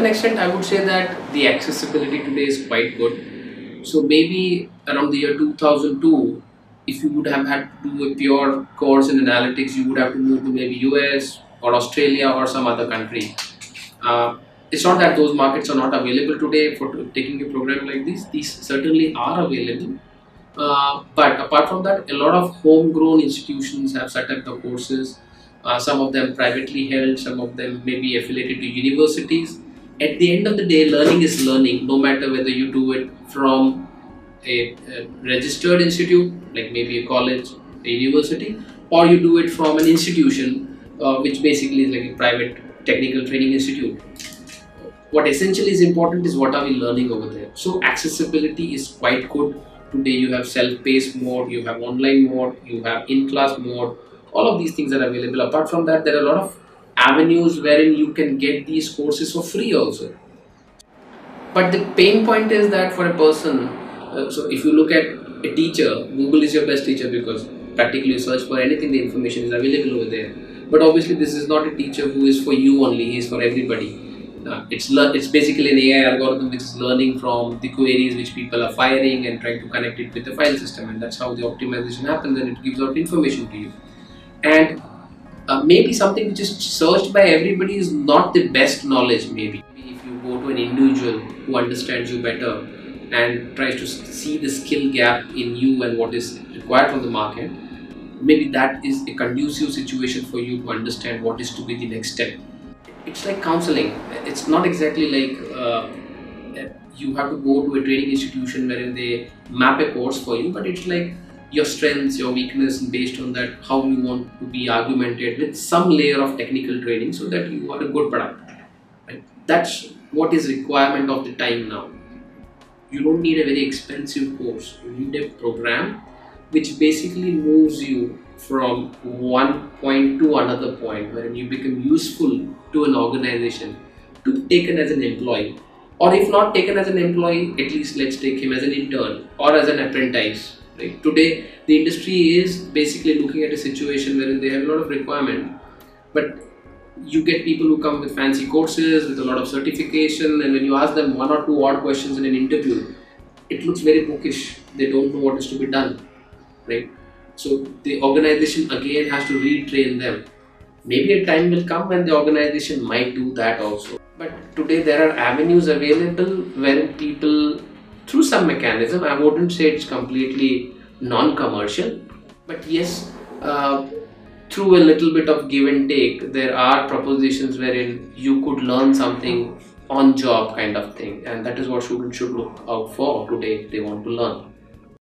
certain extent, I would say that the accessibility today is quite good. So maybe around the year 2002, if you would have had to do a pure course in analytics, you would have to move to maybe US or Australia or some other country. Uh, it's not that those markets are not available today for taking a program like this. These certainly are available. Uh, but apart from that, a lot of homegrown institutions have set up the courses. Uh, some of them privately held, some of them maybe affiliated to universities. At the end of the day, learning is learning, no matter whether you do it from a, a registered institute, like maybe a college, a university, or you do it from an institution, uh, which basically is like a private technical training institute what essentially is important is what are we learning over there. So accessibility is quite good. Today you have self-paced mode, you have online mode, you have in-class mode. All of these things are available. Apart from that, there are a lot of avenues wherein you can get these courses for free also. But the pain point is that for a person, uh, so if you look at a teacher, Google is your best teacher because practically you search for anything, the information is available over there. But obviously, this is not a teacher who is for you only, he is for everybody uh, it's it's basically an AI algorithm which is learning from the queries which people are firing and trying to connect it with the file system, and that's how the optimization happens, and it gives out information to you. And uh, maybe something which is searched by everybody is not the best knowledge. Maybe if you go to an individual who understands you better and tries to see the skill gap in you and what is required from the market, maybe that is a conducive situation for you to understand what is to be the next step it's like counseling. It's not exactly like uh, you have to go to a training institution wherein they map a course for you, but it's like your strengths, your weakness, and based on that, how you want to be argumented with some layer of technical training so that you are a good product. Right? That's what is requirement of the time now. You don't need a very expensive course. You need a program which basically moves you from one point to another point where you become useful to an organization to taken as an employee or if not taken as an employee at least let's take him as an intern or as an apprentice today the industry is basically looking at a situation where they have a lot of requirement but you get people who come with fancy courses with a lot of certification and when you ask them one or two odd questions in an interview it looks very bookish they don't know what is to be done right so the organization again has to retrain them. Maybe a time will come when the organization might do that also. But today there are avenues available where people, some mechanism, I wouldn't say it's completely non-commercial, but yes, uh, through a little bit of give and take, there are propositions wherein you could learn something on job kind of thing, and that is what students should look out for today if they want to learn.